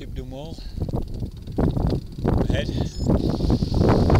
Shibdon Wall ahead. solid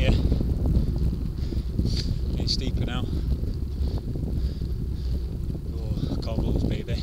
10% here. Getting steeper now. Oh, cobbles, baby.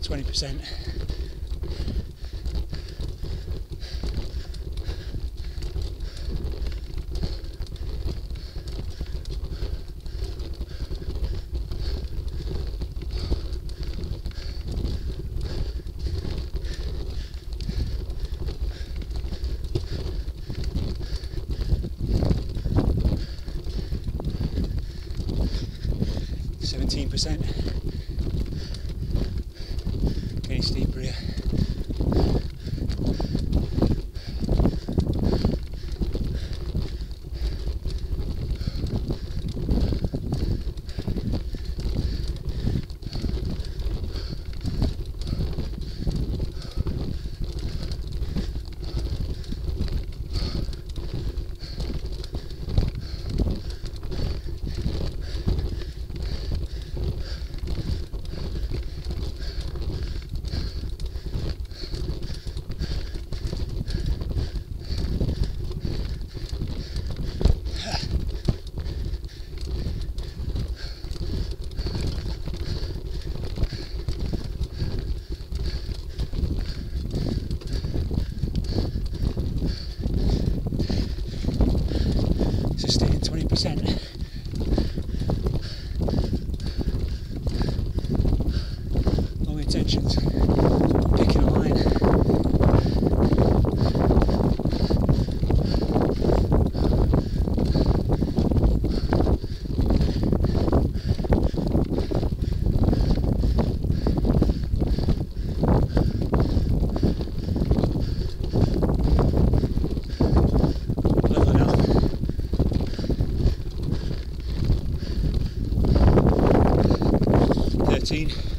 Still 20%. Seventeen percent. 2017.